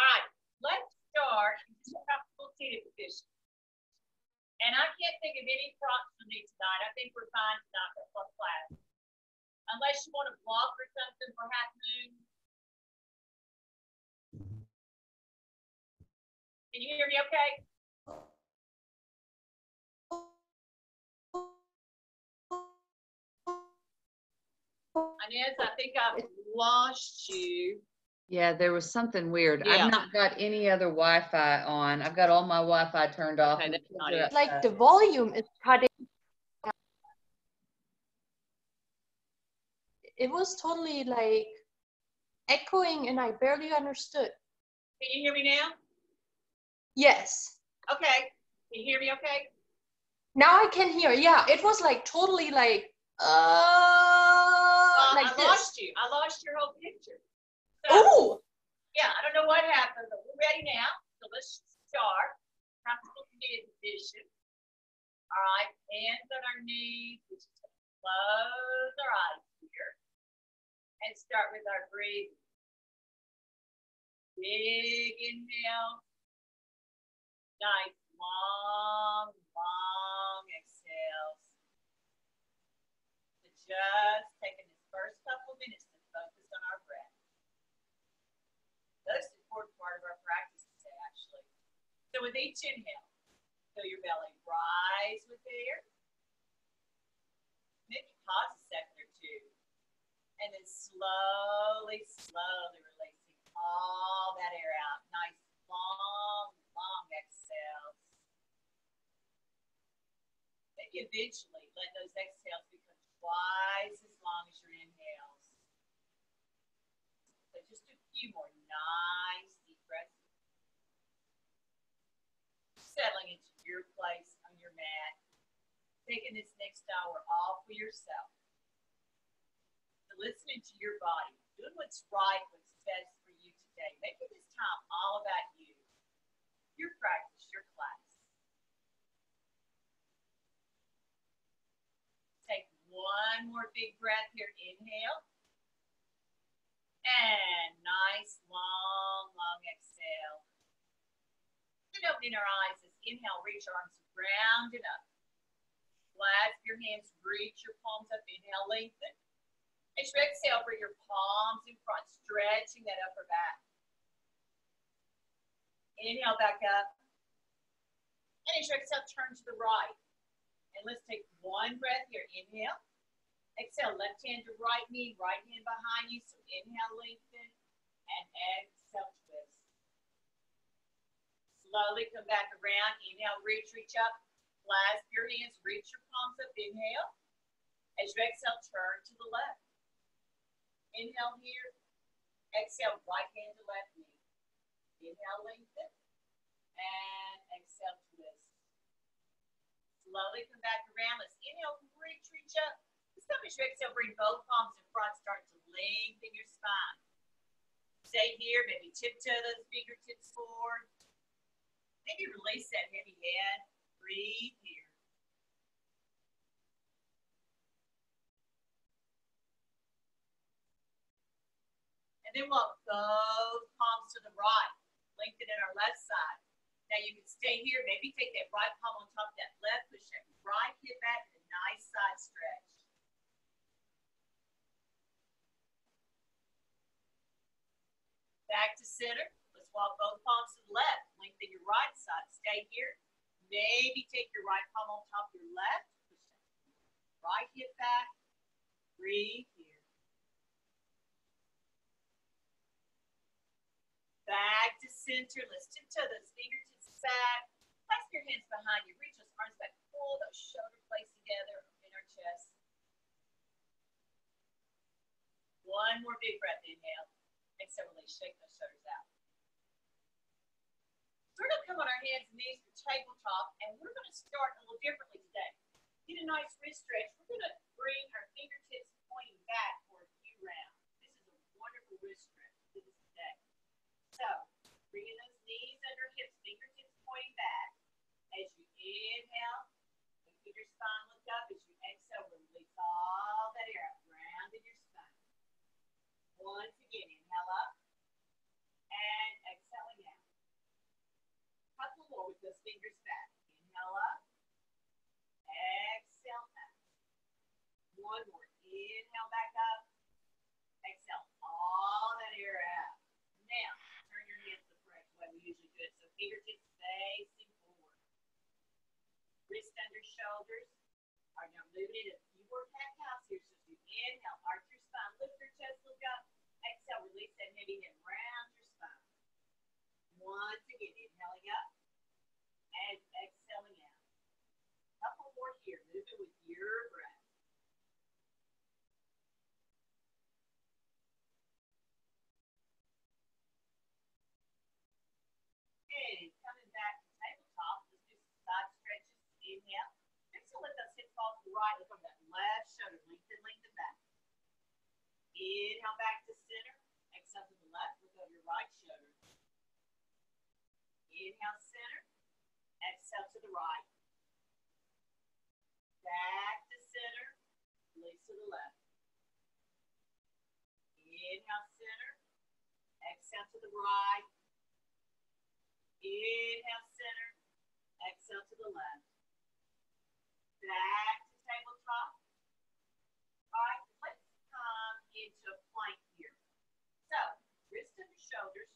All right, let's start in seated position. And I can't think of any props for me tonight. I think we're fine tonight for class. Unless you want to block or something for half moon. Can you hear me okay? Inez, I think I've lost you. Yeah, there was something weird. Yeah. I've not got any other Wi-Fi on. I've got all my Wi-Fi turned off. Okay, and the that's kids not are it. Like the volume is cutting. It was totally like echoing and I barely understood. Can you hear me now? Yes. Okay. Can you hear me okay? Now I can hear. Yeah, it was like totally like uh Well, like I this. lost you. I lost your whole picture. Oh, yeah, I don't know what happened, but we're ready now. So let's start. Comfortable seated position. All right, hands on our knees. We just close our eyes here and start with our breathing. Big inhale. Nice long, long exhales. So just taking this first couple minutes to focus on our breath. The important part of our practice today, actually. So with each inhale, feel your belly rise with air. Maybe pause a second or two. And then slowly, slowly releasing all that air out. Nice, long, long exhales. Maybe eventually let those exhales become twice as long as your inhales. So just a few more nice deep breaths. Settling into your place on your mat. Taking this next hour all for yourself. Listening to your body, doing what's right, what's best for you today. Making this time all about you, your practice, your class. Take one more big breath here. Inhale. And nice, long, long exhale. And opening our eyes as inhale, reach arms round and up. Clasp your hands, reach your palms up. Inhale, lengthen. As you exhale, bring your palms in front, stretching that upper back. Inhale back up. And as you exhale, turn to the right. And let's take one breath here. Inhale. Exhale, left hand to right knee, right hand behind you. So inhale, lengthen, and exhale, twist. Slowly come back around. Inhale, reach, reach up. Clasp your hands, reach your palms up. Inhale. As you exhale, turn to the left. Inhale here. Exhale, right hand to left knee. Inhale, lengthen, and exhale, twist. Slowly come back around. Let's inhale, reach, reach up. As you exhale, bring both palms in front, start to lengthen your spine. Stay here, maybe tiptoe those fingertips forward. Maybe release that heavy head. Breathe here. And then walk both palms to the right. Lengthen in our left side. Now you can stay here. Maybe take that right palm on top of that left. Push that right hip back in a nice side stretch. Back to center. Let's walk both palms to the left. Lengthen your right side. Stay here. Maybe take your right palm on top of your left. Right hip back. Breathe here. Back to center. Let's tiptoe those fingertips back. Place your hands behind you. Reach those arms back. Pull those shoulders placed together in our chest. One more big breath. Inhale. Exhale, release. Shake those shoulders out. So we're going to come on our hands and knees for tabletop, and we're going to start a little differently today. Get a nice wrist stretch. We're going to bring our fingertips pointing back for a few rounds. This is a wonderful wrist stretch to this today. So, bringing those knees under hips, fingertips pointing back. As you inhale, keep your spine look up. As you exhale, release all that air rounding your spine. Once again, inhale up and exhaling out. Couple more with those fingers back. Inhale up. Exhale out. One more. Inhale back up. Exhale all that air out. Now, turn your hands the correct way we usually do it. So fingertips facing forward. Wrist under shoulders. All right, now moving it. If you work cat cows here, so you inhale, arch your lift your chest, look up. Exhale, release that heavy and round your spine. Once again, inhaling up and exhaling out. Couple more here. Move it with your breath. Okay, coming back to tabletop. Let's do some side stretches. Inhale. Exhale, let those hips fall to the right. Look on that left shoulder. Lengthen, lengthen back. Inhale back to center. Exhale to the left. Look over your right shoulder. Inhale center. Exhale to the right. Back to center. Release to the left. Inhale center. Exhale to the right. Inhale center. Exhale to the left. Back to tabletop. Right, into a plank here. So, wrist under shoulders.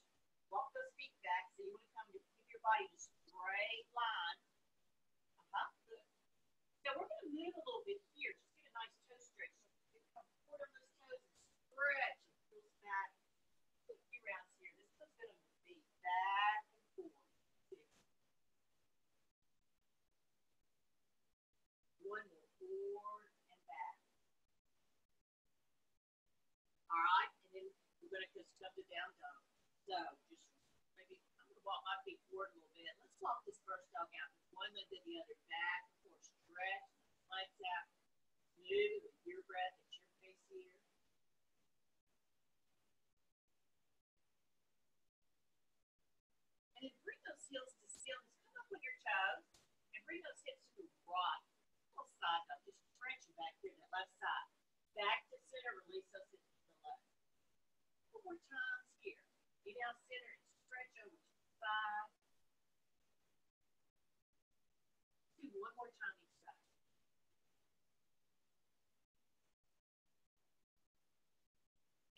Walk those feet back. So you want to come to keep your body in a straight line. Uh-huh. Good. So we're going to move a little bit here. Just get a nice toe stretch. So you can come forward on those toes and stretch and pull back. Put a few rounds here. This feels good on your feet. Back and forward. Six. One more. Forward and back. All right. And then we're going to just come to down dog. So just maybe I'm going to walk my feet forward a little bit. Let's walk this first dog out. One leg to the other. Back and forth. Stretch. Legs out. Move with your breath at your pace here. And then bring those heels to ceilings. Come up with your toes and bring those hips to the right. Little side up. Just stretching back here, that left side. Back to center. Release those hips. More times here. Get down center and stretch over side. Do one more time each side.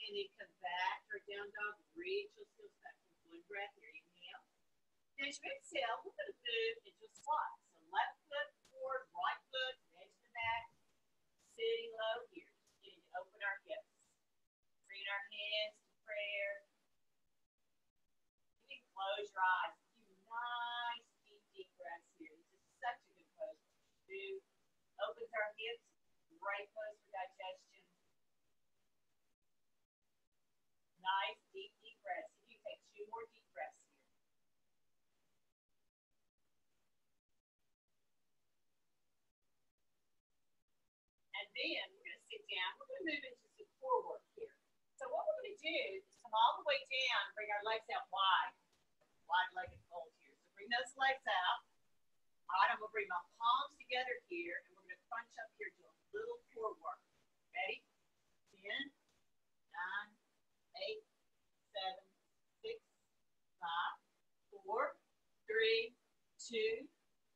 And then come back or down dog. Reach those heels back. One breath here. Inhale. Now, as you exhale, we're going to move into a squat. So left foot forward, right foot, edge to back, sitting low here. Just getting to open our hips. Bringing our hands prayer. You can close your eyes. Do nice, deep, deep breaths here. This is such a good pose do. Opens our hips. Great pose for digestion. Nice, deep, deep breaths. If you take two more deep breaths here. And then we're going to sit down. We're going to move into some core work do is come all the way down, bring our legs out wide, wide-legged fold here. So bring those legs out. All right, I'm going to bring my palms together here, and we're going to crunch up here, do a little core work. Ready? Ten, nine, eight, seven, six, five, four, three, two,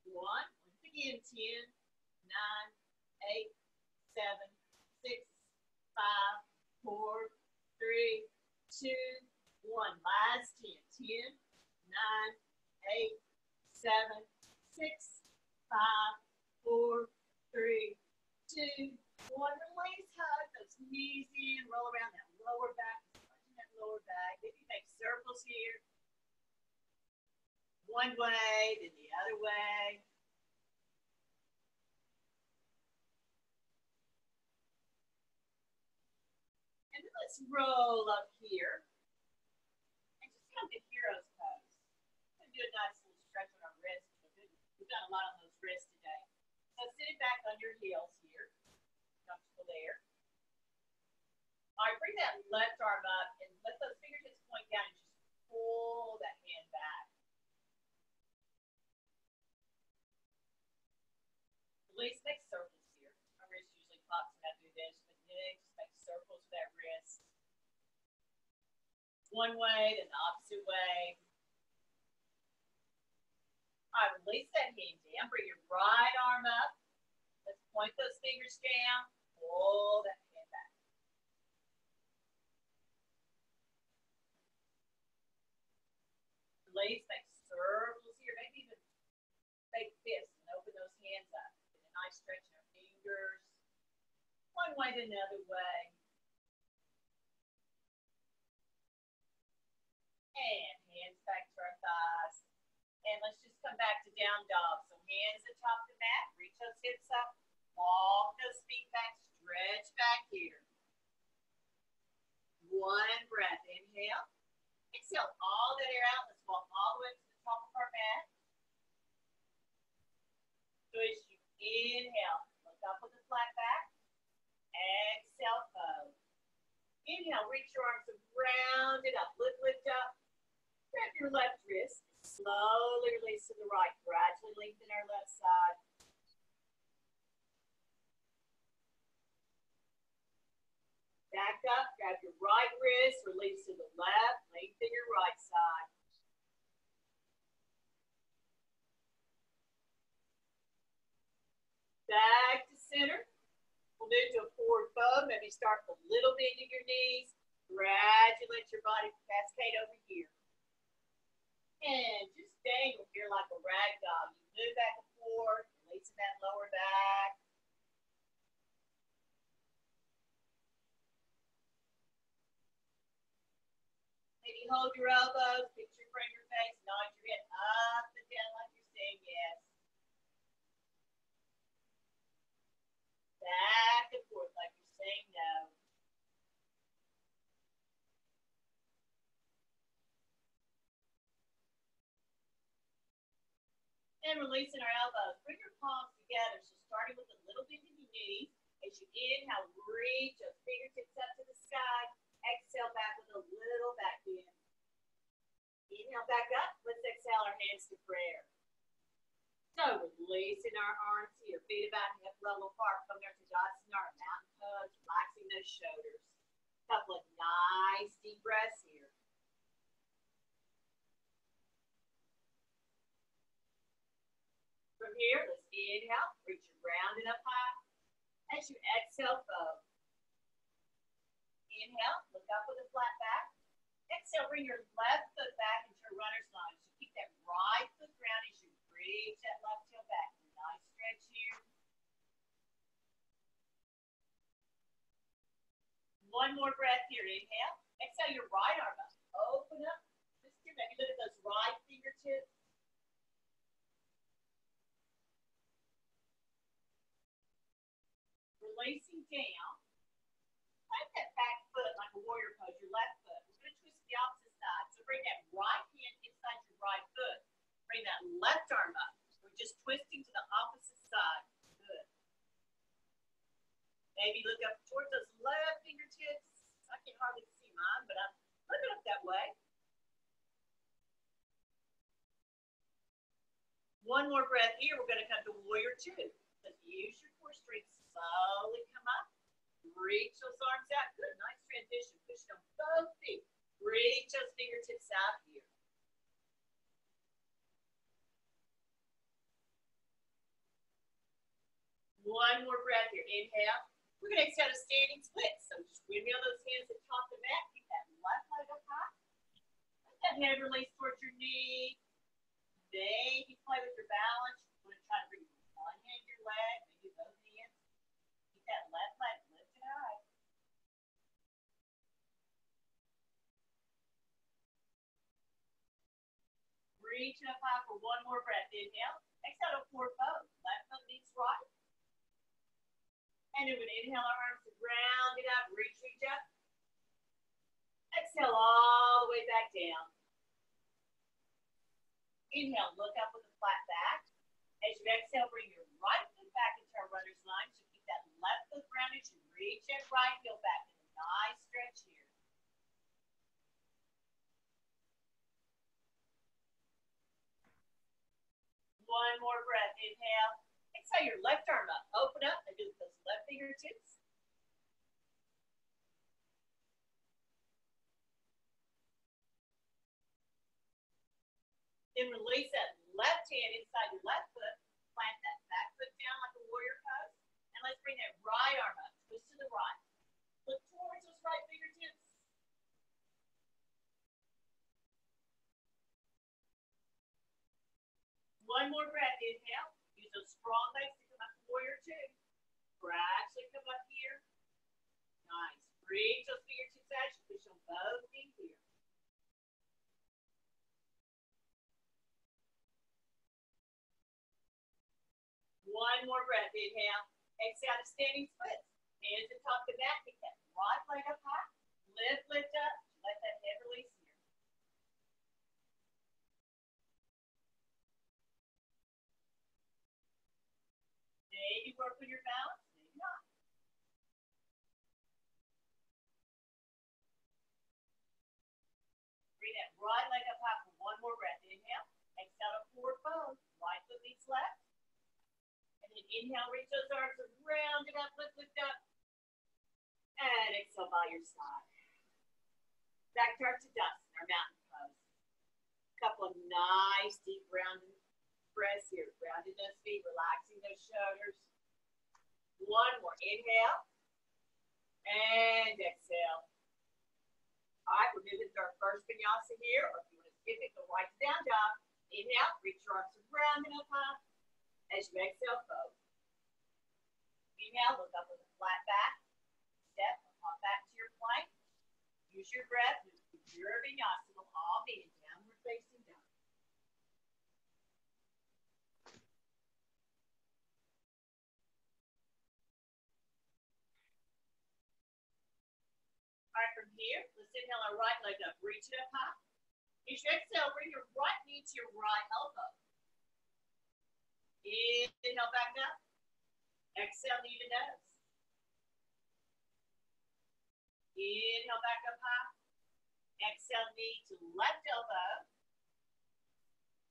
one. Once again, ten, nine, eight, seven, six, five, four, three, two, one. Last ten. Ten, nine, eight, seven, six, five, four, three, two, one. Release, hug those knees in, roll around that lower back, that lower back. If you make circles here, one way, then the other way. Let's roll up here and just come to hero's pose. Gonna do a nice little stretch on our wrists. We've done a lot on those wrists today. So sitting back on your heels here, comfortable there. All right, bring that left arm up and let those fingertips point down and just pull that hand back. Release, make circles here. My wrist usually pops when I do this, but then just make circles with that wrist. One way, then the opposite way. All right, release that hand down. Bring your right arm up. Let's point those fingers down. Pull that hand back. Release, make circles here. Maybe even make fists and open those hands up. Get a nice stretch in our fingers. One way to another way. And hands back to our thighs. And let's just come back to down dog. So hands atop the mat, reach those hips up, walk those feet back, stretch back here. One breath, inhale. Exhale all that air out. Let's walk all the way to the top of our mat. So as you inhale, look up with a flat back. Exhale, fold. Inhale, reach your arms around it up. Lift, lift up. Grab your left wrist. Slowly release to the right. Gradually lengthen our left side. Back up. Grab your right wrist. Release to the left. Lengthen your right side. Back to center. We'll move to a forward Maybe start with a little bend in your knees. Gradually let your body cascade over here. And just dangle here like a rag doll. You move back and forth, releasing that lower back. Maybe hold your elbows, picture front of your face, nod your head up and down like you're saying yes. Back and forth like saying no. And releasing our elbows. Bring your palms together. So starting with a little bend in your knees. As you inhale, reach your fingertips up to the sky. Exhale back with a little back bend. Inhale back up. Let's exhale our hands to prayer. So releasing our arms here, feet about hip level apart from to Tadasana, our mountain pose, relaxing those shoulders. Couple of nice deep breaths here. From here, let's inhale, reach your and up high. As you exhale, fold. Inhale, look up with a flat back. Exhale, bring your left foot back into a runner's lunge. So keep that right foot ground as you reach that left heel back. Nice stretch here. One more breath here. Inhale. Exhale your right arm up. Open up. Just here, maybe look at those right fingertips. Releasing down. Plant that back foot like a warrior pose, your left foot. We're going to twist the opposite side. So bring that right hand inside your right foot. Bring that left arm up. We're just twisting to the opposite side. Good. Maybe look up towards those left fingertips. I can hardly see mine, but I'm looking up that way. One more breath here. We're going to come to warrior two. So use your core strength. Slowly come up. Reach those arms out. Good. Nice transition. Push on both feet. Reach those fingertips out here. One more breath here. Inhale. We're going to exhale to standing split. So just windmill those hands at top the mat. Keep that left leg up high. Let that head release towards your knee. Maybe play with your balance. You want to try to bring one hand your leg, maybe both hands. Keep that left leg lifted high. Reach up high for one more breath. Inhale. Exhale to forward fold. Left foot meets right. And we're going inhale our arms to ground it up. Reach, reach up. Exhale all the way back down. Inhale, look up with a flat back. As you exhale, bring your right foot back into our runner's lunge. So keep that left foot grounded. You reach that right heel back in a nice stretch here. One more breath. Inhale. Exhale your left arm up. Open up and do those left fingertips. Then release that left hand inside your left foot, plant that back foot down like a warrior pose, and let's bring that right arm up, twist to the right. Look towards those right fingertips. One more breath, inhale. Use those strong legs to come up to warrior two. Gradually come up here. Nice. Reach those fingertips out. You push them both in here. One more breath. Inhale. Exhale to standing splits. Hands atop the mat. Kick that right leg up high. Lift, lift up. Let that head release Maybe work on your balance, maybe not. Bring that right leg up high for one more breath. Inhale. Exhale to forward fold. Right foot meets left. And then inhale, reach those arms around it up, lift, lift up. And exhale by your side. Back to our Tadasana, our mountain pose. Couple of nice deep rounded breaths here. Grounding those feet, relaxing those shoulders. One more. Inhale. And exhale. All right, we're moving to our first vinyasa here, or if you want to skip it, go right to down dog. Inhale, reach your arms around and up high. As you exhale, fold. Inhale, look up with a flat back. Step, come back to your plank. Use your breath, your vinyasa, will all be in downward facing dog. All right, from here, let's inhale our right leg up. Reach it up high. As you exhale, bring your right knee to your right elbow. Inhale back up. Exhale, knee to nose. Inhale back up high. Exhale, knee to left elbow.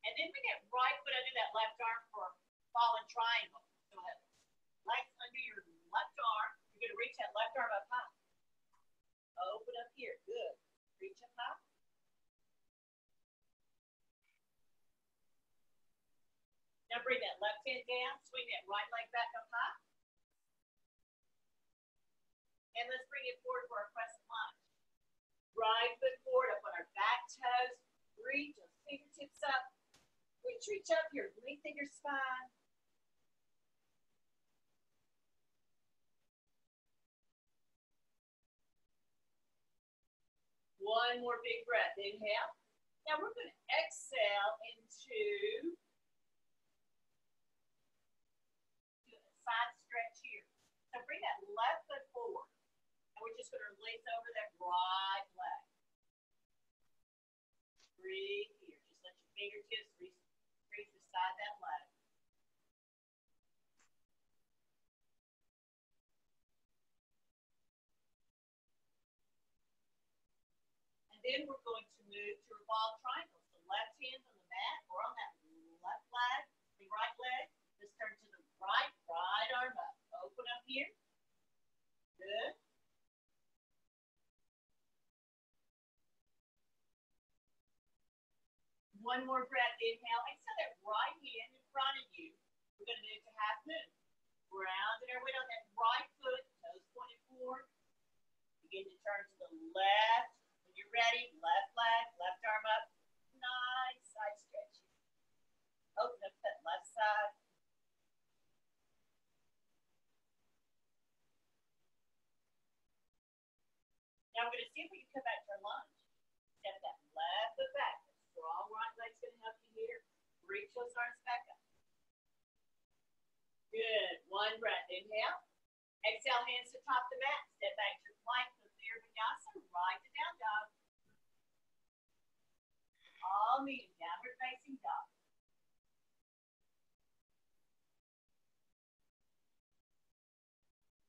And then we get right foot under that left arm for fallen triangle. Go ahead. Legs under your left arm. You're going to reach that left arm up high. Open up here. Good. Reach up high. Now bring that left hand down, swing that right leg back up high. And let's bring it forward for our crescent lunge. Right foot forward up on our back toes. Reach those fingertips up. Reach, reach up here. Lengthen your spine. One more big breath. Inhale. Now we're going to exhale into side stretch here. So bring that left foot forward. And we're just going to release over that right leg. Breathe here. Just let your fingertips reach, reach beside that leg. Then we're going to move to revolve triangle. So left hand on the mat or on that left leg, the right leg. Just turn to the right, right arm up. Open up here. Good. One more breath. Inhale. Exhale that right hand in front of you. We're going to move to half moon. Grounding our weight on that right foot, toes pointed forward. Begin to turn to the left. Ready, left leg, left arm up. Nice side stretch. Open up that left side. Now we're going to see if we can come back to our lunge. Step that left foot back. The strong right leg's going to help you here. Reach those arms back up. Good. One breath. Inhale. Exhale, hands to top the mat. Step back to your plank. Your vinyasa. Right to down dog. All meeting downward facing dog.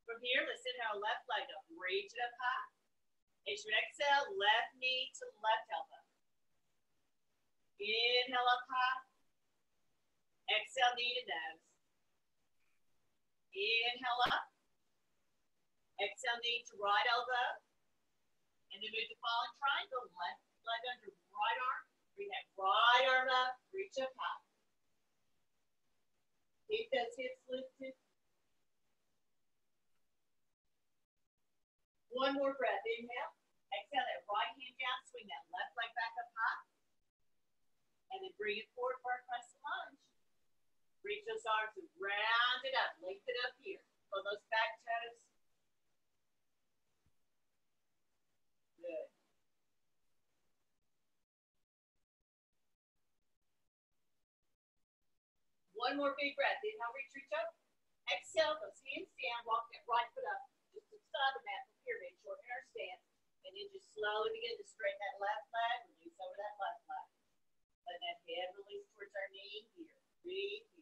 From here, let's sit our left leg up. Reach it up high. As you exhale, left knee to left elbow. Inhale up high. Exhale, knee to nose. Inhale up. Exhale, knee to right elbow. And then move to fallen triangle. Left leg under right arm. Bring that right arm up. Reach up high. Keep those hips lifted. One more breath. Inhale. Exhale that right hand down. Swing that left leg back up high. And then bring it forward for a crescent lunge. Reach those arms and round it up. Lengthen up here. Pull those back toes. One more big breath. Inhale, reach, reach up. Exhale, hands down. Walk that right foot up. Just to the side of for pyramid, short inner stance. And then just slowly begin to straighten that left leg. Release over that left leg. Let that head release towards our knee here. Breathe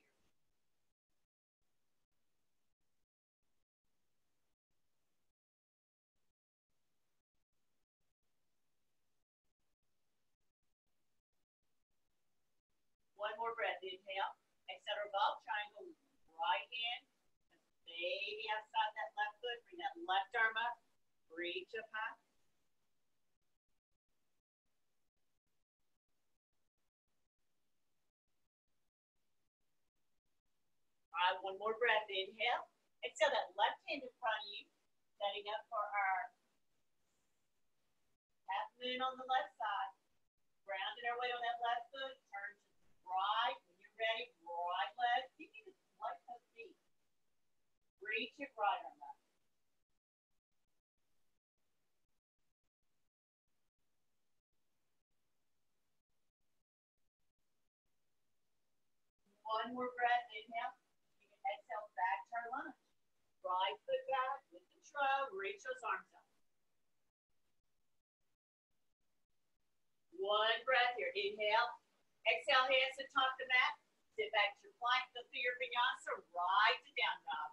more breath. Inhale. Exhale, revolve triangle. Right hand. Maybe outside that left foot. Bring that left arm up. Reach up high. All right, one more breath. Inhale. Exhale that left hand in front of you. Setting up for our half moon on the left side. Grounding our weight on that left foot. Turn right. When you're ready, right leg. You can just flex those feet. Reach it right arm up. One more breath. Inhale. You can exhale back to our lunge. Right foot back with control. Reach those arms up. One breath here. Inhale. Exhale, hands to top the mat. Sit back to your plank. Through your vinyasa. Right to down dog.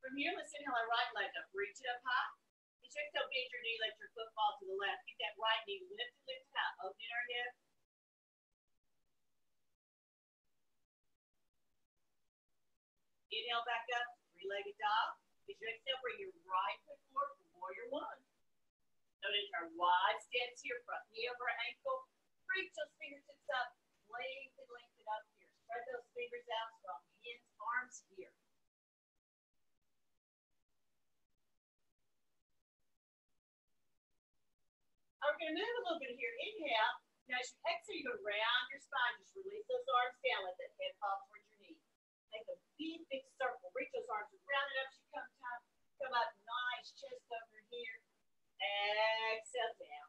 From here, let's inhale our right leg up. Reach it up high. And check out bend your knee, let your foot fall to the left. Keep that right knee lifted, lifted out. Opening our hip. Inhale back up, three-legged dog. As you exhale, bring your right foot forward for warrior one. Notice our wide stance here, front knee over ankle. Reach those fingertips up, lengthen, lengthen up here. Spread those fingers out, strong hands, arms here. I'm going to move a little bit here. Inhale. Now, as you exhale, you go round your spine. Just release those arms down. Let that head fall towards. Make a big, big circle. Reach those arms around it up. You come time. Come up nice. Chest over here. Exhale down.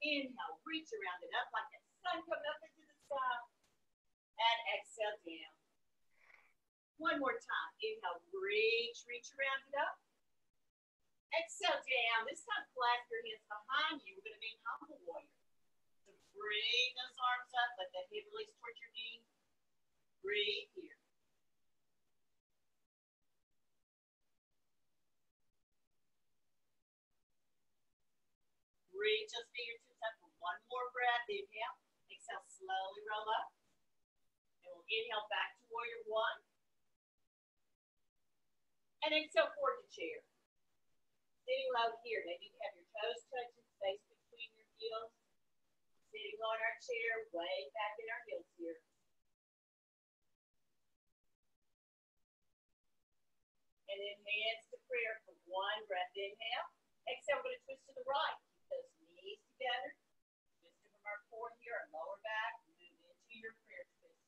Inhale. Reach around it up like that sun coming up into the sky. And exhale down. One more time. Inhale. Reach. Reach around it up. Exhale down. This time, clasp your hands behind you. We're going to be humble warrior. So bring those arms up. Let that hip release towards your knee. Breathe here. Reach those fingertips up for one more breath. Inhale. Exhale, slowly roll up. And we'll inhale back to warrior one. And exhale forward to chair sitting low here. Maybe you have your toes touching, space between your heels. Sitting on our chair, way back in our heels here. And then hands to prayer for one breath. Inhale. Exhale, we're going to twist to the right. Keep those knees together. Twisting from our core here, our lower back. Move into your prayer twist.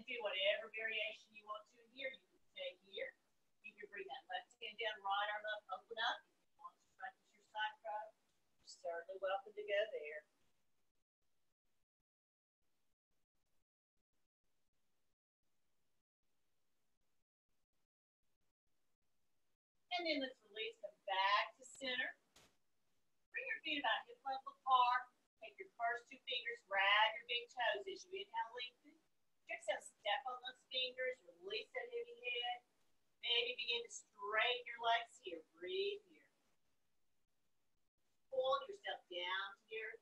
and do whatever variation you want to here. You can stay here. You can bring that left hand down, right arm up, open up. If you want to practice your side crow, you're certainly welcome to go there. And then let's release them back to center. Bring your feet about hip level apart. Take your first two fingers, grab your big toes as you inhale, lengthen. Exhale, step on those fingers, release that heavy head. Maybe begin to straighten your legs here. Breathe here. Pull yourself down to your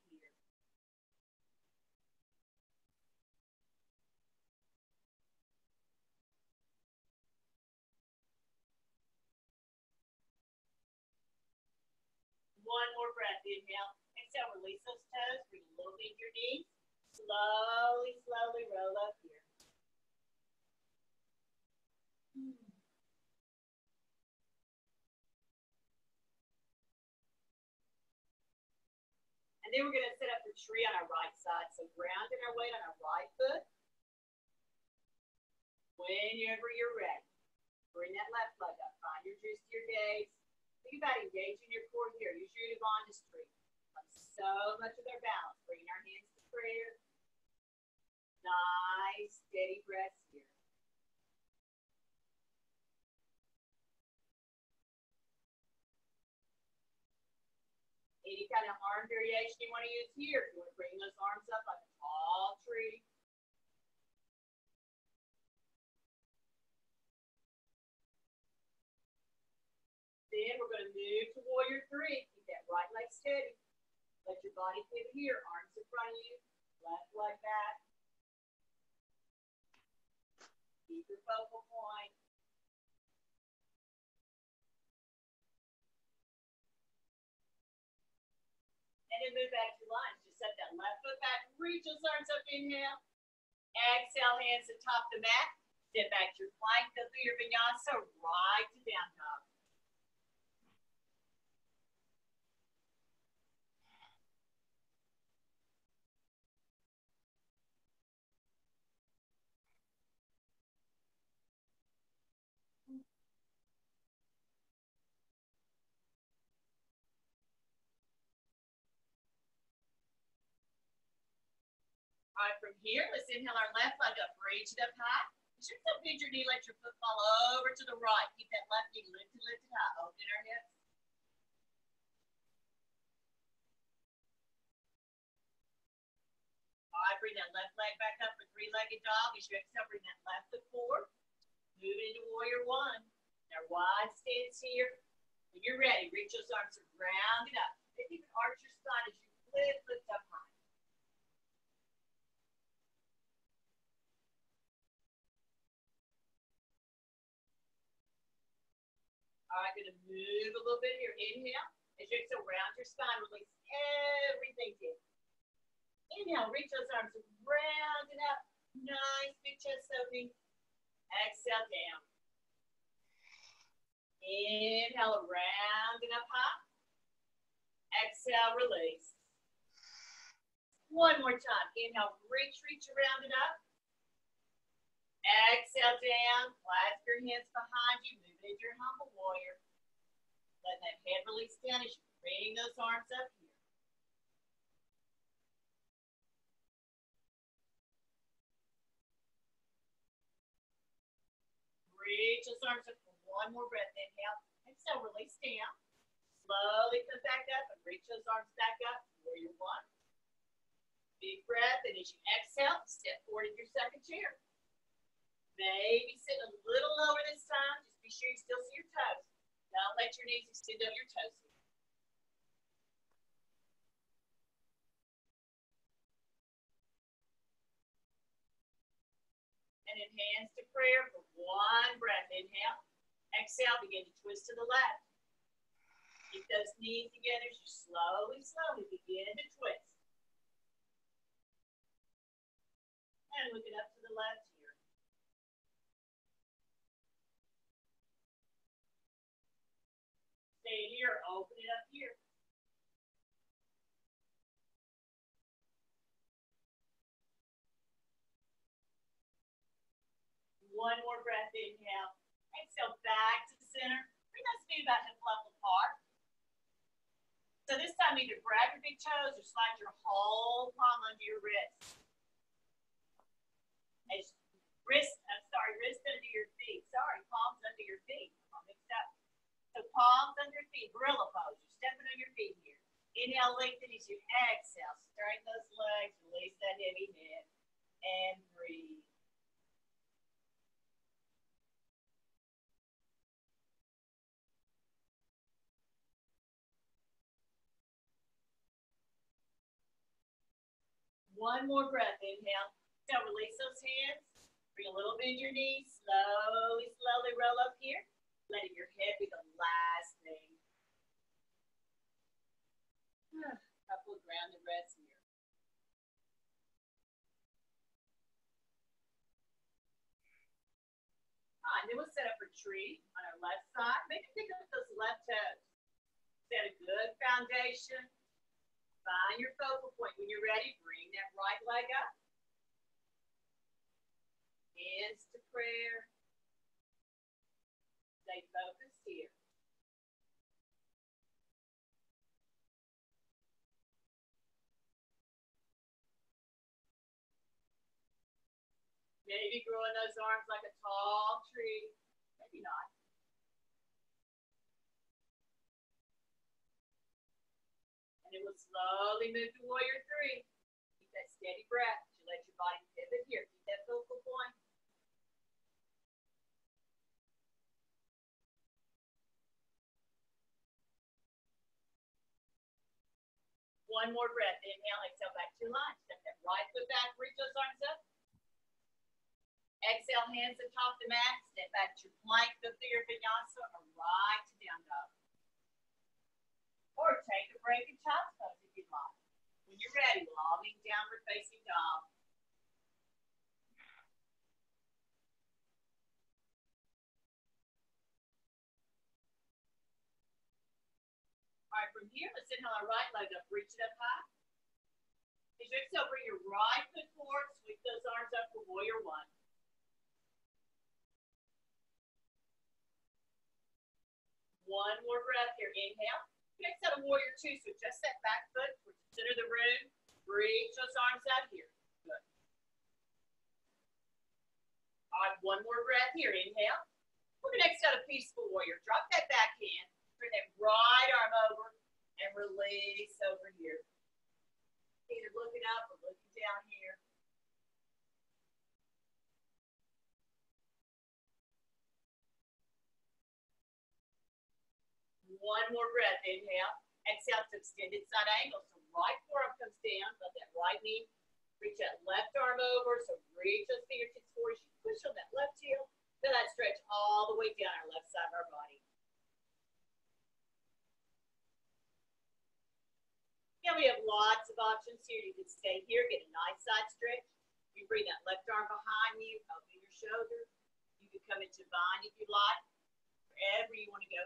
here. breath. Inhale. Exhale. Release those toes. Bring a little bit your knees. Slowly, slowly roll up here. And then we're going to set up the tree on our right side. So grounding our weight on our right foot. Whenever you're ready. Bring that left leg up. Find your drishti your gaze. Think about engaging your core here. Use your Uddiyana streak. So much of their balance. Bring our hands to prayer. Nice, steady breaths here. Any kind of arm variation you want to use here. If you want to bring those arms up like a tall tree. Then we're going to move to warrior three. Keep that right leg steady. Let your body pivot here. Arms in front of you. Left leg back. Keep your focal point. And then move back to lunge. Just set that left foot back. Reach those arms up. Inhale. Exhale, hands to top the mat. Step back to your plank. Go through your vinyasa right to down dog. From here, let's inhale our left leg up, reach it up high. Should still bend your knee, let your foot fall over to the right. Keep that left knee lifted, lifted high. Open our hips. All right, bring that left leg back up for three-legged dog. As you exhale, bring that left foot forward. Move into warrior one. Now wide stance here. When you're ready, reach those arms around it up. You can arch your spine as you lift, lift up high. All right, gonna move a little bit here. Inhale. As you exhale, round your spine, release everything down. Inhale, reach those arms round and up. Nice big chest opening. Exhale down. Inhale, round and up high. Exhale, release. One more time. Inhale, reach, reach around and up. Exhale down. Clasp your hands behind you. Move your humble warrior. Let that head release down as you bring those arms up here. Reach those arms up for one more breath. Inhale. Exhale, release down. Slowly come back up and reach those arms back up. Warrior one. Big breath. And as you exhale, step forward in your second chair. Maybe sit a little lower this time. Be sure you still see your toes. Don't let your knees extend over your toes. And then hands to prayer for one breath. Inhale. Exhale. Begin to twist to the left. Keep those knees together. As you slowly, slowly begin to twist. And look it up to the left Stay here. Open it up here. One more breath, inhale. Exhale back to the center. Bring those feet about hip level apart. So this time either grab your big toes or slide your whole palm under your wrist. As wrist, I'm sorry, wrist under your feet. Sorry, palms under your feet. Palms under feet, gorilla pose. You're stepping on your feet here. Inhale, lengthen as you exhale. Straighten those legs, release that heavy head, and breathe. One more breath, inhale. So release those hands. Bring a little bit in your knees. Slowly, slowly roll up here. Letting your head be the last thing. Couple of grounded breaths here. All ah, right, then we'll set up retreat on our left side. Maybe pick up those left toes. Set a good foundation. Find your focal point. When you're ready, bring that right leg up. Hands to prayer. Stay focused here. Maybe growing those arms like a tall tree. Maybe not. And then we'll slowly move to warrior three. Keep that steady breath. You let your body pivot here. Keep that focal point. One more breath. Inhale, exhale, back to lunge. Step that right foot back, reach those arms up. Exhale, hands atop the mat. Step back to plank, the figure vinyasa, or right to down dog. Or take a break in child's pose if you'd like. When you're ready, lobbing downward facing dog. From here, let's inhale our right leg up, reach it up high. As you exhale, bring your right foot forward, sweep those arms up for warrior one. One more breath here. Inhale. Next out of warrior two. So just that back foot towards the center of the room. Reach those arms out here. Good. All right, one more breath here. Inhale. We're going to next out of peaceful warrior. Drop that back hand. Bring that right arm over and release over here. Either looking up or looking down here. One more breath. Inhale. Exhale to extended side angle. So right forearm comes down. Let that right knee reach that left arm over. So reach those fingertips forward. You push on that left heel. Feel that stretch all the way down our left side of our body. Now we have lots of options here. You can stay here, get a nice side stretch. You bring that left arm behind you, open your shoulder. You can come into bind if you like, wherever you want to go.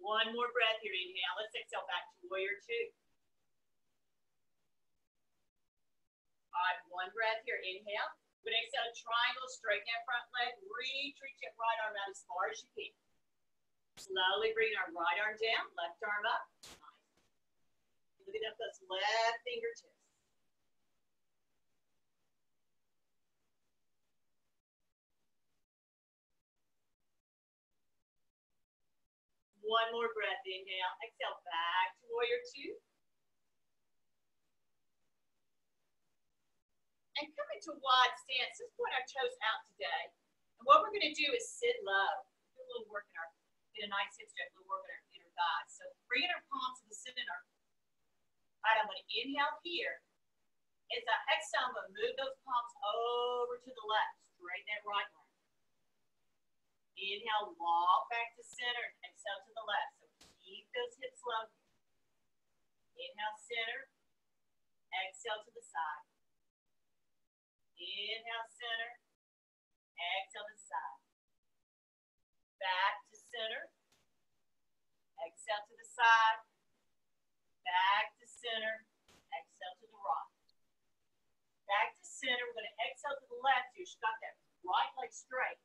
One more breath here. Inhale. Let's exhale back to warrior two. Right, one breath here. Inhale. But exhale, triangle, straighten that front leg. Reach, reach that right arm out as far as you can. Slowly bring our right arm down, left arm up. Nice. Look at those left fingertips. One more breath. Inhale. Exhale back to warrior two. And come into wide stance. Let's point our toes out today. And what we're going to do is sit low. Do a little work in our, get a nice hip stretch, a little work in our inner thighs. So bring our palms to the center. All right, I'm going to inhale here. As I exhale, I'm going to move those palms over to the left. Straighten that right leg. Inhale, walk back to center. Exhale to the left. So keep those hips low. Inhale, center. Exhale to the side. Inhale, center. Exhale to the side. Back to center. Exhale to the side. Back to center. Exhale to the right. Back to center. We're going to exhale to the left. You got that right leg straight.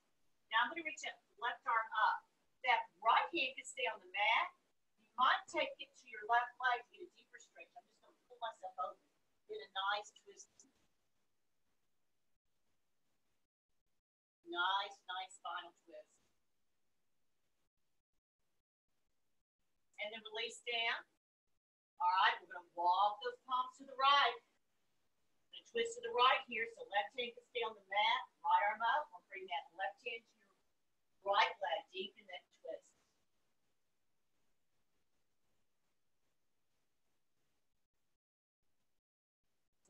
Now I'm going to reach that left arm up. That right hand can stay on the mat. You might take it to your left leg to get a deeper stretch. I'm just going to pull myself over. Get a nice twist. Nice, nice final twist. And then release down. All right, we're going to walk those palms to the right. And twist to the right here. So left hand can stay on the mat. Right arm up. We'll bring that left hand to your right leg deep in that twist.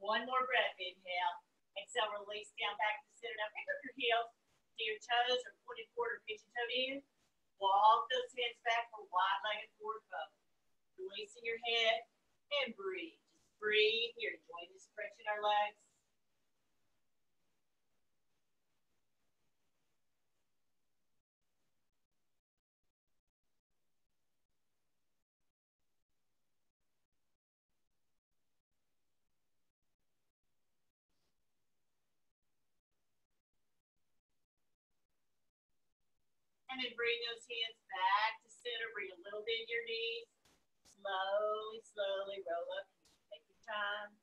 One One more breath, inhale. Exhale, release down back to center. Now pick up your heels to your toes or forward or pigeon toed in. Walk those hands back for wide legged forward fold. Releasing your head and breathe. Just breathe here. Join the stretch in our legs. And then bring those hands back to center. Bring a little bit in your knees. Slowly, slowly roll up. Take your time.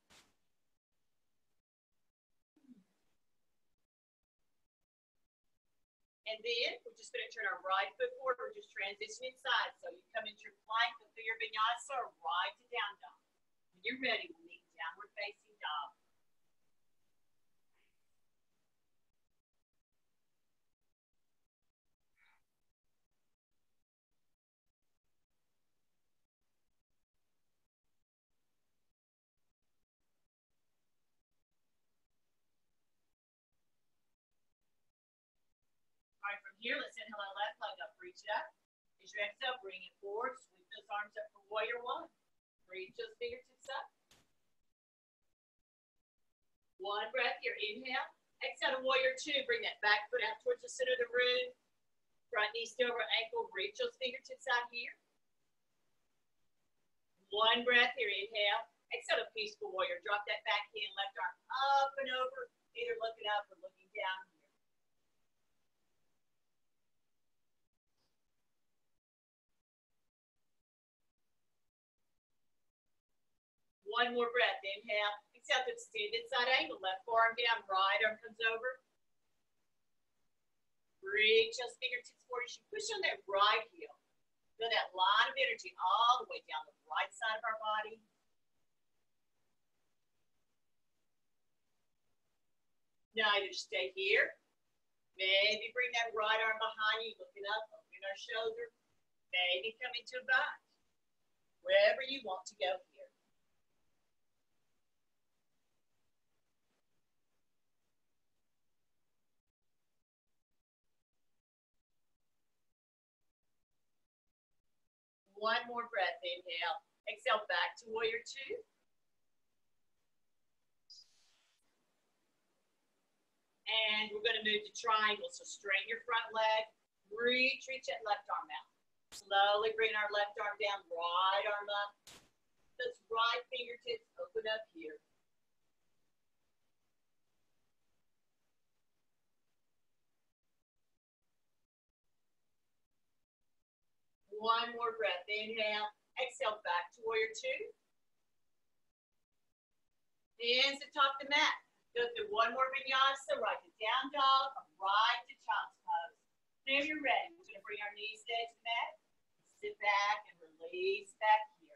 And then we're just going to turn our right foot forward. We're just transitioning inside. So you come into your plank, go through your vinyasa, right to down dog. When you're ready, we'll meet downward facing dog. Here, let's inhale our left leg up, reach it up. As you exhale, bring it forward, sweep those arms up for warrior one. Reach those fingertips up. One breath here, inhale. Exhale to warrior two, bring that back foot out towards the center of the room. Front knee still over ankle, reach those fingertips out here. One breath here, inhale. Exhale to peaceful warrior, drop that back hand, left arm up and over, either looking up or looking down One more breath. Inhale. Exhale extended side angle. Left forearm down. Right arm comes over. Reach those fingertips forward. You push on that right heel. Feel that line of energy all the way down the right side of our body. Now either stay here. Maybe bring that right arm behind you, looking up, opening our shoulder. Maybe coming to a bind. Wherever you want to go One more breath, inhale. Exhale back to warrior two. And we're gonna move to triangle. So straighten your front leg, reach, reach that left arm out. Slowly bring our left arm down, right arm up. Those right fingertips open up here. One more breath. Inhale. Exhale back to warrior two. Hands to top the mat. Go through one more vinyasa, right to down dog, right to child's pose. Now you're ready. We're going to bring our knees to the mat. Sit back and release back here.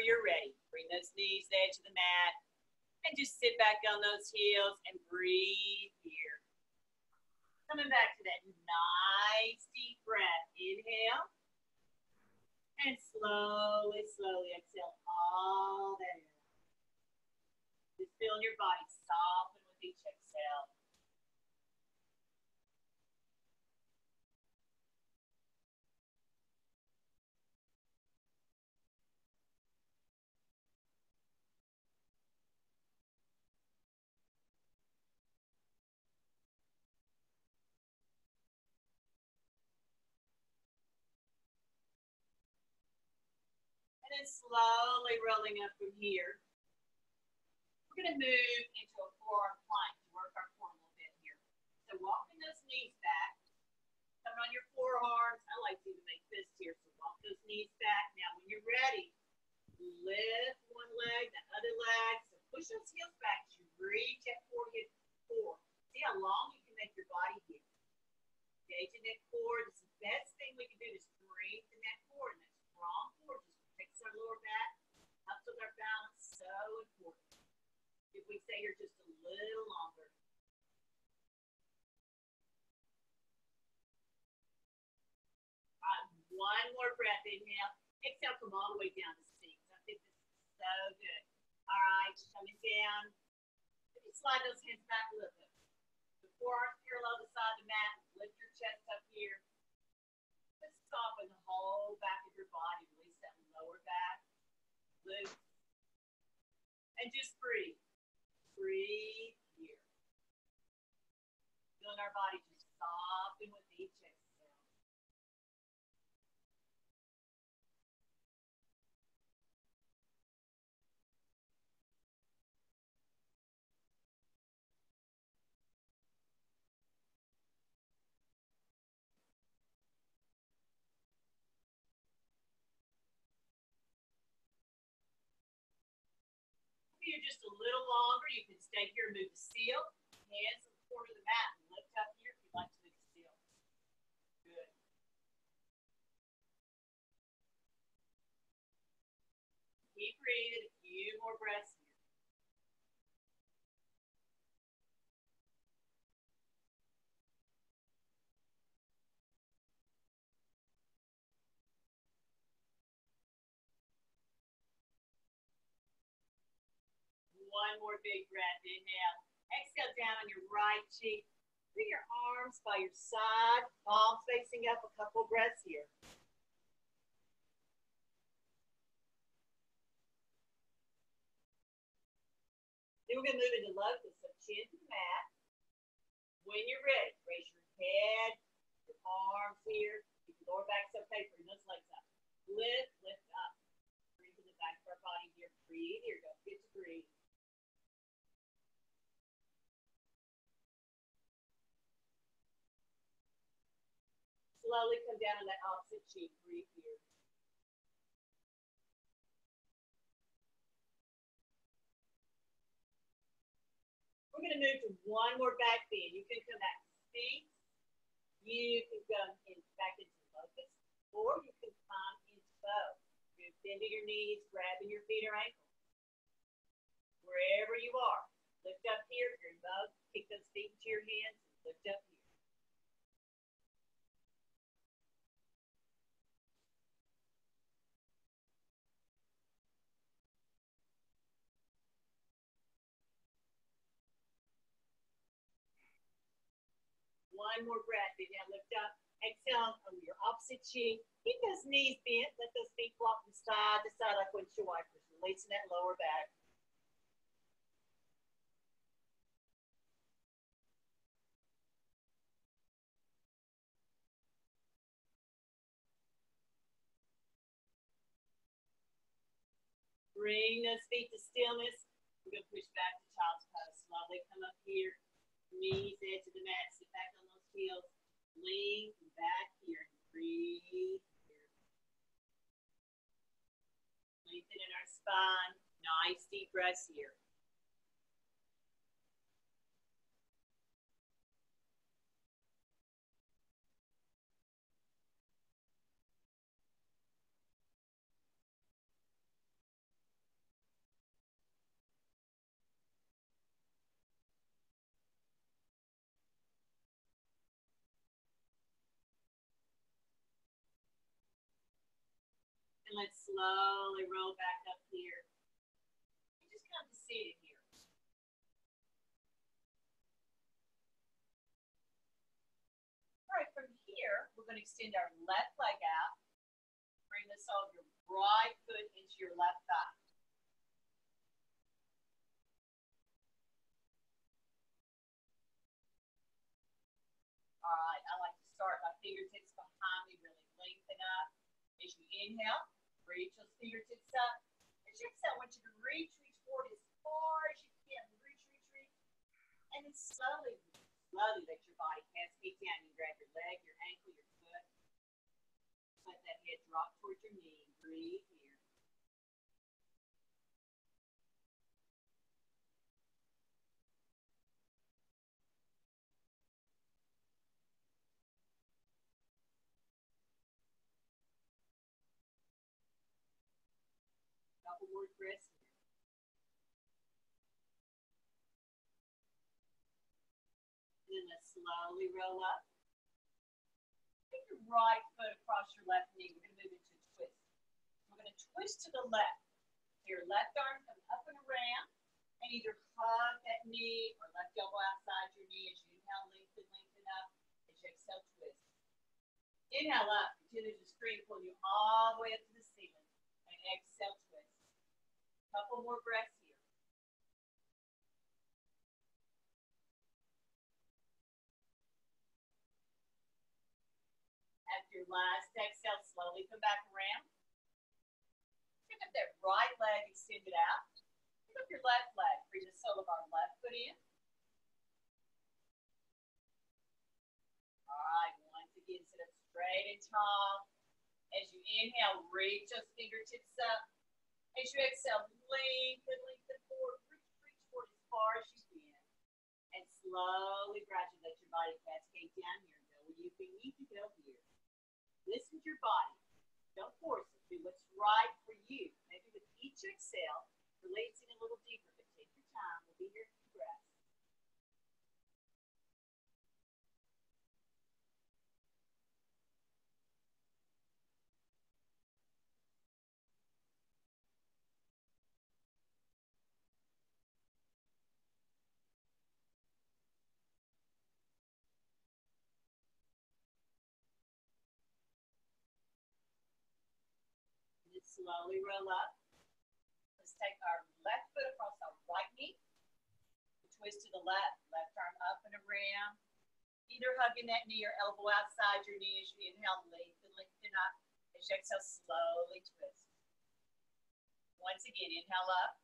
Whenever you're ready, bring those knees to the edge of the mat and just sit back on those heels and breathe here. Coming back to that nice deep breath. Inhale. And slowly, slowly exhale all that air. Just feeling your body soften with each exhale. slowly rolling up from here. We're going to move into a forearm plank to work our core a little bit here. So walking those knees back, coming on your forearms. I like to even make fists here, so walk those knees back. Now, when you're ready, lift one leg, the other leg. So push those heels back as you reach that forehead forward. See how long you can make your body here. Engaging that core. This is the best thing we can do is bring the neck forward. And that strong core. Just our lower back, helps with our balance. So important. If we stay here just a little longer. Right, one more breath. Inhale. Exhale, come all the way down to seats. I think this is so good. All right, coming down. Let me slide those hands back a little bit. The forearms parallel to the side of the mat. Lift your chest up here. Just soften the whole back of your body. Release lower back. Loose. And just breathe. Breathe here. Feeling our body just soften with each Just a little longer. You can stay here, and move the seal. Hands to the corner of the mat. and Lift up here if you'd like to move the seal. Good. Keep breathing. A few more breaths One more big breath. Inhale. Exhale down on your right cheek. Bring your arms by your side, palms facing up. A couple breaths here. Then we're going to move into locust. So chin to the mat. When you're ready, raise your head, your arms here. Your lower back's okay. Bring those legs up. Lift, lift up. Breathe in the back of our body here. Breathe here. Don't forget to breathe. Slowly come down on that opposite cheek. Breathe here. We're going to move to one more back bend. You can come back to feet. You can come in, back into locust, or you can come into bow. You're bending your knees, grabbing your feet or ankles. Wherever you are. Lift up here. If you're in bow, kick those feet into your hands. Lift up here. More breath. Inhale, lift up. Exhale on your opposite cheek. Keep those knees bent. Let those feet flop from side to side like windshield wipers, releasing that lower back. Bring those feet to stillness. We're going to push back to child's pose. Slowly come up here. Knees edge of the mat. Sit back on heels. Lean back here. Breathe here. Lengthen in our spine. Nice deep breaths here. Let's slowly roll back up here. You just come to seated here. All right, from here, we're going to extend our left leg out. Bring the sole of your right foot into your left thigh. All right, I like to start my fingertips behind me, really lengthen up. As you inhale, reach those fingertips up. You exhale, I want you to reach, reach forward as far as you can. Reach, reach, reach. And then slowly, slowly let your body cascade down. You grab your leg, your ankle, your foot. Let that head drop towards your knee. Breathe And then let's slowly roll up. Take your right foot across your left knee. We're going to move into a twist. We're going to twist to the left. Your left arm comes up and around and either hug that knee or left elbow outside your knee as you inhale, lengthen, lengthen up. As you exhale, twist. Inhale up, continue to screen, pull you all the way up to the ceiling. And exhale, twist. Couple more breaths here. After your last exhale, slowly come back around. Pick up that right leg, extend it out. Pick up your left leg, bring the sole of our left foot in. All right, once again, sit up straight and tall. As you inhale, reach those fingertips up. As you exhale, lengthen, lengthen forward, reach, reach forward as far as you can. And slowly, gradually let your body cascade down here. Go where you need to go here. Listen to your body. Don't force it. Do what's right for you. Maybe with each exhale, it a little deeper, but take your time. We'll be here for breath. Slowly roll up. Let's take our left foot across our right knee. Twist to the left, left arm up and around. Either hugging that knee or elbow outside your knee as you inhale, lengthen, lengthen up. As you exhale, slowly twist. Once again, inhale up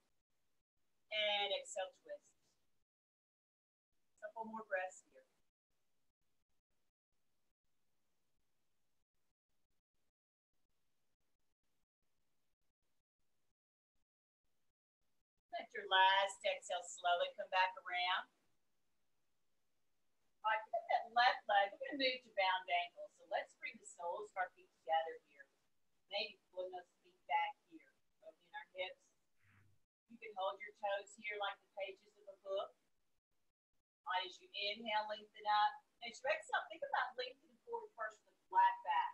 and exhale, twist. A Couple more breaths your last exhale slowly come back around. All right, put that left leg. We're going to move to bound angle. So let's bring the soles of our feet together here. Maybe pulling those feet back here, opening our hips. You can hold your toes here like the pages of a book. All right, as you inhale, lengthen up. As you exhale, think about lengthening forward first with flat back.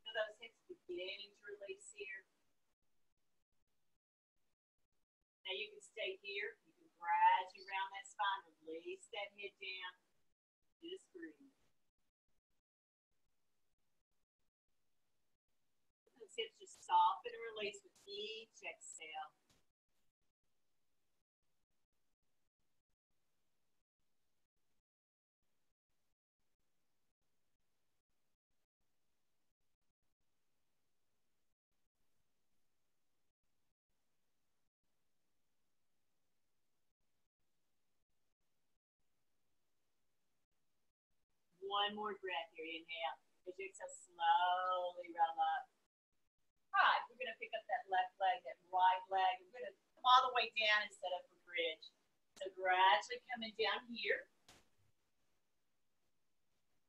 Feel those hips beginning to release here. Now you can stay here. You can gradually round that spine, release that head down. Just breathe. Those hips just soften and release with each exhale. One more breath here. Inhale. As you exhale, slowly roll up. All right, we're going to pick up that left leg, that right leg. We're going to come all the way down and set up a bridge. So gradually coming down here.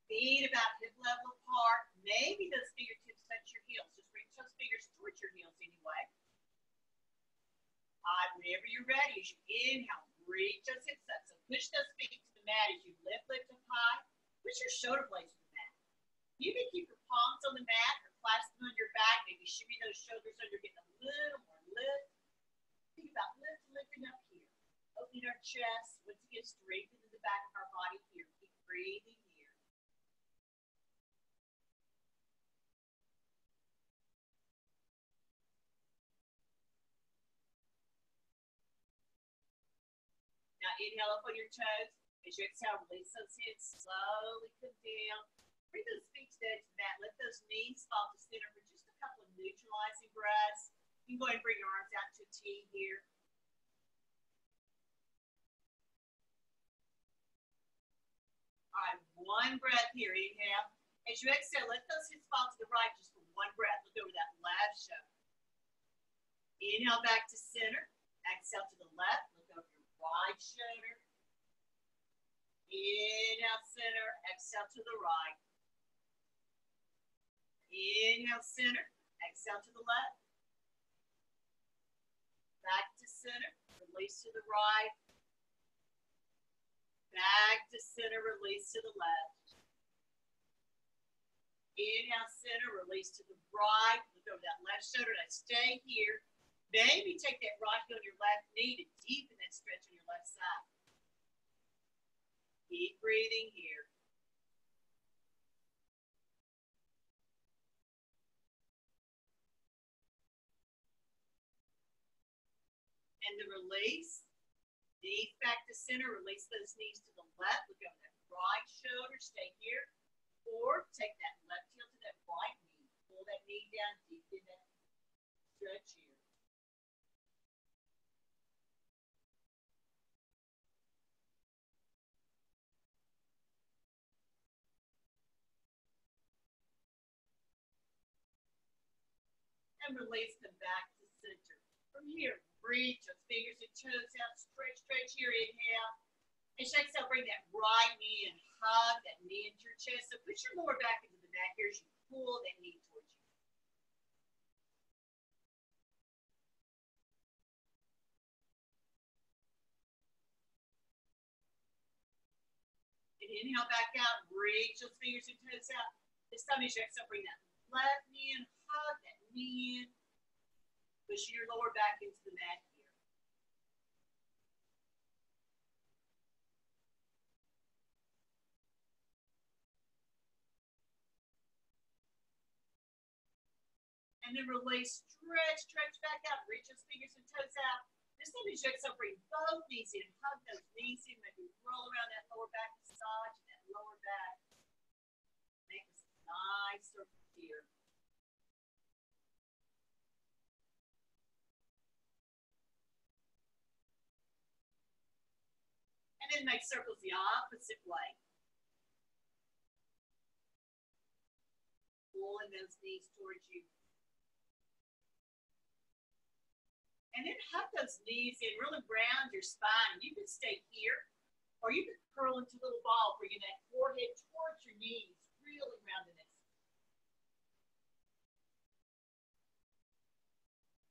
Feet about hip level apart. Maybe those fingertips touch your heels. Just reach those fingers towards your heels anyway. All right, whenever you're ready, as you inhale, reach those hips up. So push those feet to the mat as you lift, lift up high. Push your shoulder blades to the mat. You can keep your palms on the mat or clasp them on your back. Maybe shimmy those shoulders so you're getting a little more lift. Think about lift, lifting up here. Opening our chest. Once again, strengthening the back of our body here. Keep breathing here. Now inhale up on your toes. As you exhale, release those hips, slowly come down. Bring those feet to the edge of the mat. Let those knees fall to center for just a couple of neutralizing breaths. You can go ahead and bring your arms out to a T here. All right, one breath here. Inhale. As you exhale, let those hips fall to the right just for one breath. Look over that left shoulder. Inhale back to center. Exhale to the left. Look over your right shoulder. Inhale center, exhale to the right. Inhale center, exhale to the left. Back to center, release to the right. Back to center, release to the left. Inhale, center, release to the right. Look over that left shoulder. Now stay here. Maybe take that right heel on your left knee to deepen that stretch on your left side. Keep breathing here. And the release. Knees back to center. Release those knees to the left. Look over that right shoulder. Stay here. Or take that left heel to that right knee. Pull that knee down, deepen that stretch And release them back to center. From here, reach your fingers and toes out. Stretch, stretch here. Inhale. And exhale, bring that right knee and hug that knee into your chest. So put your lower back into the mat here as you pull that knee towards you. And inhale back out. Reach those fingers and toes out. This time as you exhale, bring that left knee and hug that Push your lower back into the mat here. And then release, stretch, stretch back out. Reach those fingers and toes out. This time you exhale, bring both knees in. Hug those knees in. Maybe roll around that lower back massage and that lower back. Make a nice circle here. And then make circles the opposite way. Pulling those knees towards you. And then hug those knees in, really round your spine. You can stay here, or you can curl into a little ball, bringing that forehead towards your knees, really rounding it.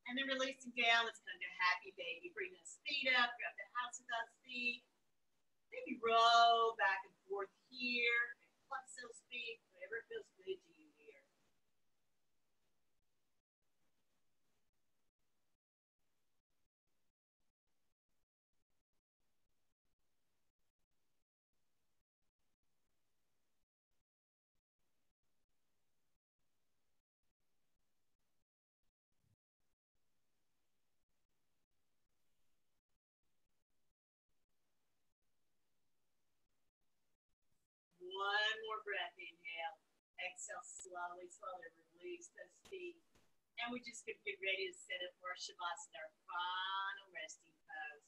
And then releasing down, let's come to happy baby. Bring those feet up, grab the house of those feet. Maybe roll back and forth here. Flex those feet, whatever feels good to you more breath, inhale. Exhale, slowly, slowly release those feet. And we're just going to get ready to set up for our Shavasana, our final resting pose.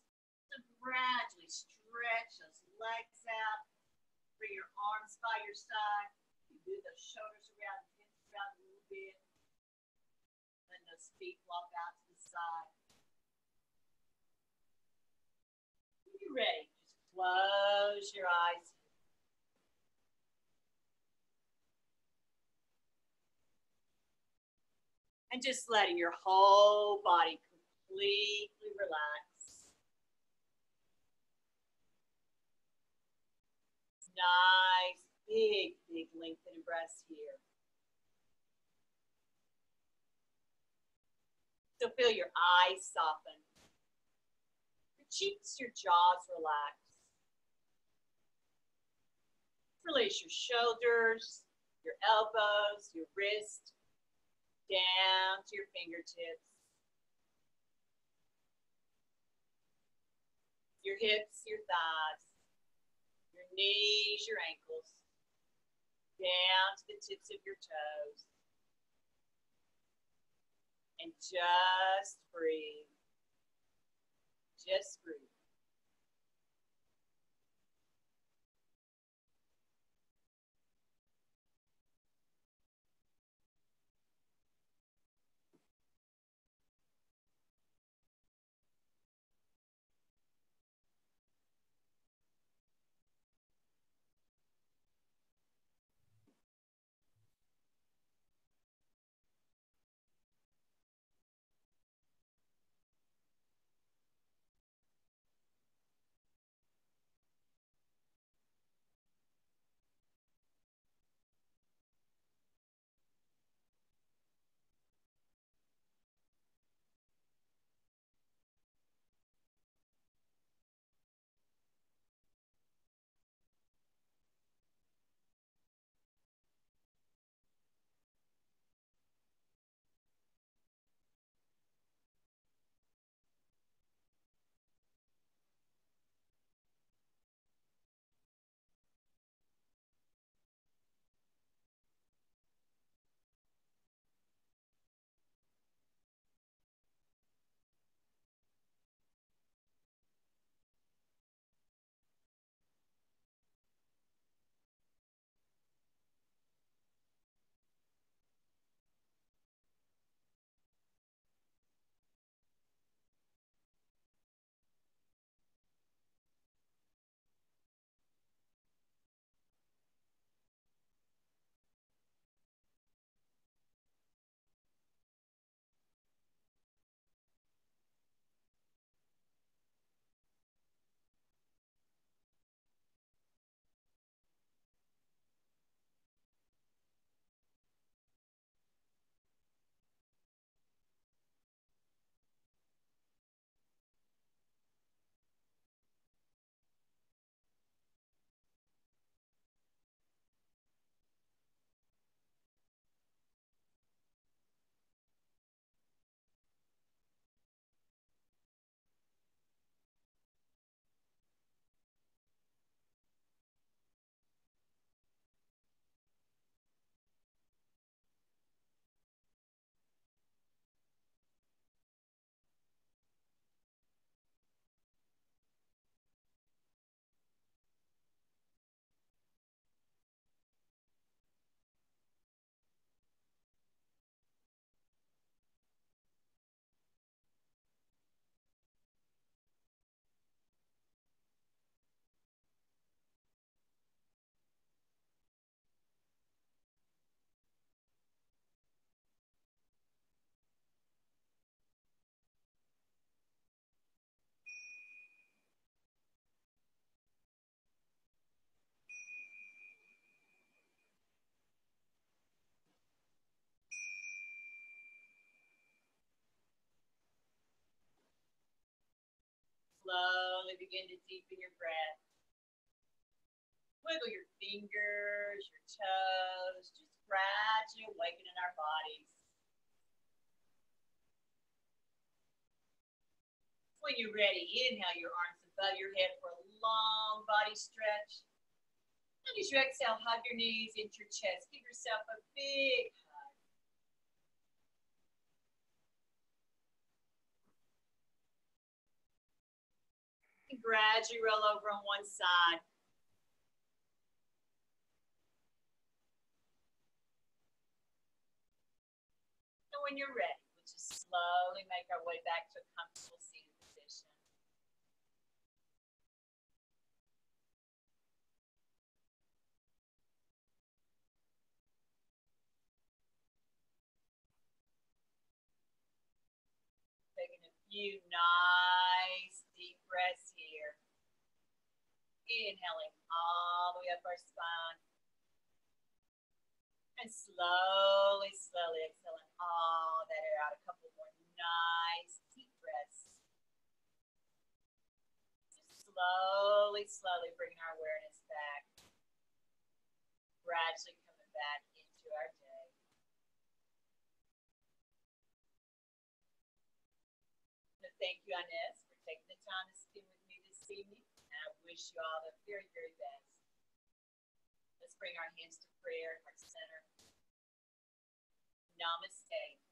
So gradually stretch those legs out. Bring your arms by your side. You move those shoulders around, hips around a little bit. Let those feet walk out to the side. When you're ready, just close your eyes. And just letting your whole body completely relax. Nice, big, big lengthen lengthening breaths here. So feel your eyes soften. Your cheeks, your jaws relax. Release your shoulders, your elbows, your wrists, down to your fingertips. Your hips, your thighs, your knees, your ankles, down to the tips of your toes. And just breathe. Just breathe. Slowly begin to deepen your breath. Wiggle your fingers, your toes, just gradually awakening our bodies. When you're ready, inhale your arms above your head for a long body stretch. And as you exhale, hug your knees into your chest. Give yourself a big hug. And gradually roll over on one side. And when you're ready, we'll just slowly make our way back to a comfortable seated position. Taking a few nice deep breaths. Inhaling all the way up our spine. And slowly, slowly exhaling all that air out. A couple more nice deep breaths. Just slowly, slowly bringing our awareness back. Gradually coming back into our day. Thank you, Inez, for taking the time to spend with me this evening. Wish you all the very, very best. Let's bring our hands to prayer, heart center. Namaste.